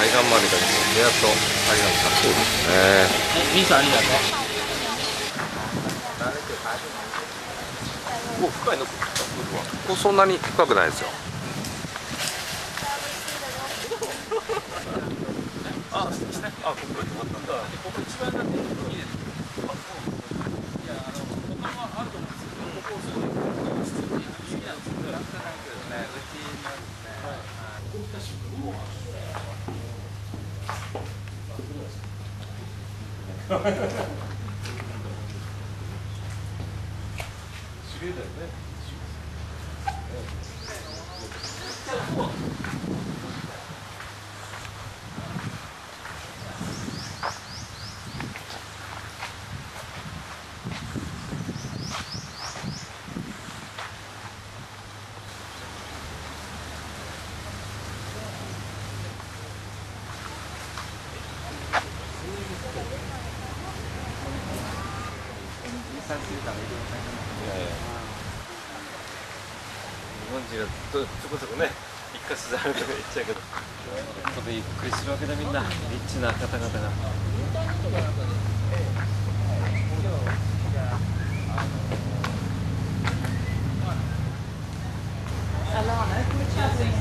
海岸までがやっと海岸かそうですね。ミスありがとう。もう深いのここそんなに深くないですよ。あ、そうですね。あ、ここ止まったんだ。ここ一番だって。いいです。あ、そう。いや、あの、他もあると思うんですけど、ここそうい。う。普通に好きなんですけど、なんとなくね、うちのですね。すげえだよね。いろいろ、日本人はちょこちょこね一か所あるとか言っちゃうけどここでゆっくりするわけだみんなリッチな方々が。あの